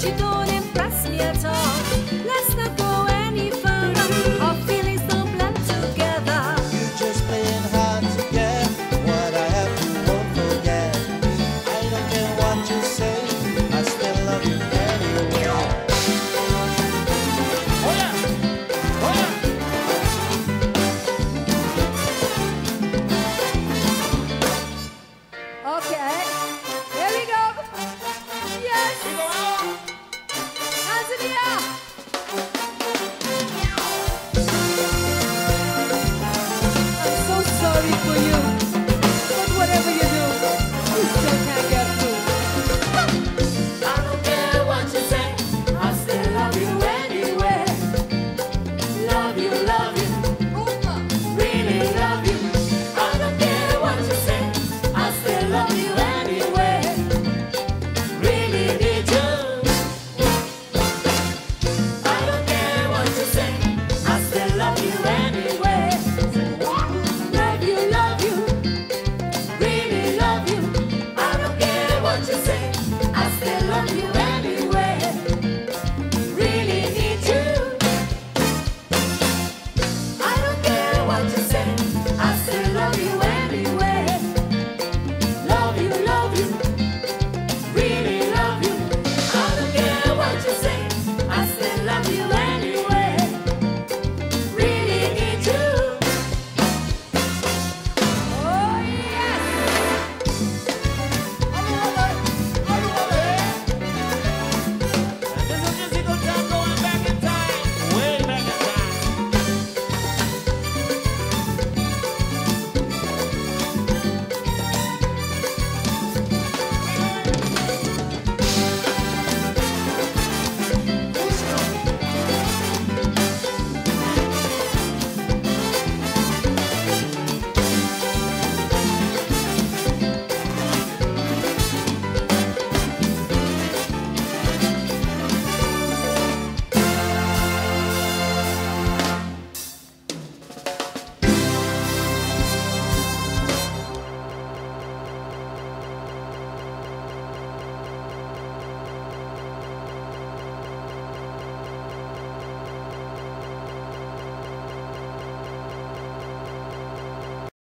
te dou